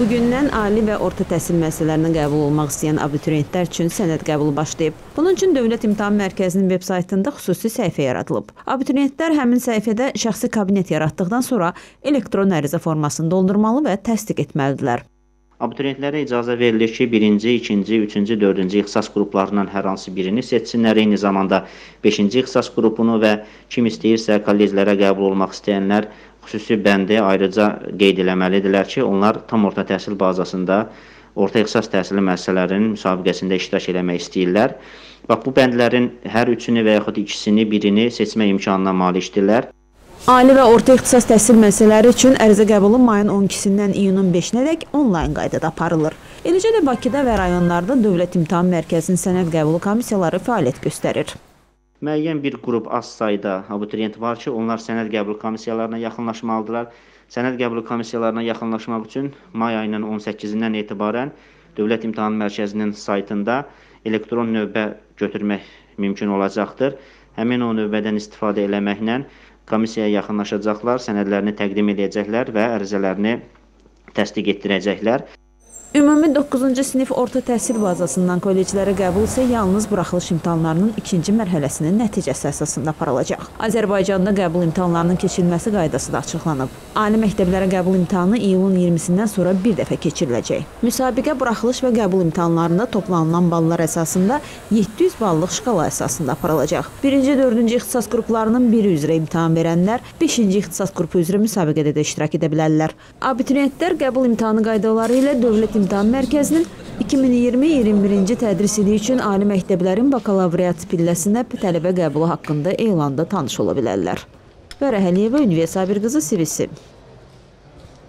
Bugündən ali və orta təhsil müəssisələrinə qəbul olmaq istəyən abituriyentlər üçün sənəd qəbulu başlayıb. Bunun üçün Dövlət İmtahan Mərkəzinin veb saytında xüsusi səhifə yaradılıb. Abituriyentlər həmin səhifədə şəxsi kabinet yaratdıqdan sonra elektron ərizə formasını doldurmalı və təsdiq etməlidirlər. Abituriyentlərə icazə verilir ki, 1-ci, 2-ci, 3-cü, 4-cü ixtisas qruplarından hər hansı birini seçsinlər. Eyni zamanda 5-ci ixtisas qrupunu və kim istəyirsə kolleclərə qəbul olmaq istəyənlər xüsusi bəndi ayrıca qeyd eləməlidirlər ki, onlar tam orta təhsil bazasında orta ixtisas təhsili müəssisələrinin müsabiqəsində iştirak eləmək istəyirlər. Bax bu bəndlərin hər üçünü və yaxud ikisini, birini seçmə imkanına malikdirlər. Ali və orta ixtisas təhsil müəssisələri üçün ərizə qəbulu mayın 12-dən iyunun 5-nədək onlayn qaydada aparılır. Eləcə də Bakıda və rayonlarda Dövlət İmtahan Mərkəzinin sənəd qəbulu komissiyaları fəaliyyət göstərir. Müəyyən bir qrup az sayda abituriyent var ki, onlar sənəd qəbul komissiyalarına yaxınlaşmalıdırlar. Sənəd qəbul komissiyalarına yaxınlaşmaq üçün may ayının 18-dən etibarən Dövlət İmtahan Mərkəzinin saytında elektron növbə götürmək mümkün olacaqdır. Həmin o növbədən istifadə eləməklə komissiyaya yaxınlaşacaqlar, sənədlərini təqdim edəcəklər və ərizələrini təsdiq etdirəcəklər. Ümumi 9-cu sinif orta təhsil bazasından kolleclərə qəbul isə yalnız buraxılış imtahanlarının ikinci mərhələsinin nəticəsi əsasında aparılacaq. Azərbaycanda qəbul imtahanlarının keçirilməsi qaydası da açıqlanıb. Ali məktəblərə qəbul imtahanı iyulun 20-sindən sonra bir dəfə keçiriləcək. Müsabiqə buraxılış və qəbul imtahanlarında toplanılan ballar əsasında 700 ballıq şkala əsasında aparılacaq. 1-ci, 4-cü ixtisas qruplarının biri üzrə imtahan verənlər 5-ci ixtisas qrupu üzrə müsabiqədə də iştirak edə bilərlər. Abituriyentlər qəbul imtahanı qaydaları ilə Dövlət İmtahan Mərkəzinin 2020-21-ci tədris ili üçün ali məktəblərin bakalavriat pilləsinə tələbə qəbulu haqqında elanda tanış ola bilərlər. Bərə Həliyeva, Ünviyə Sabir qızı, Sivisi.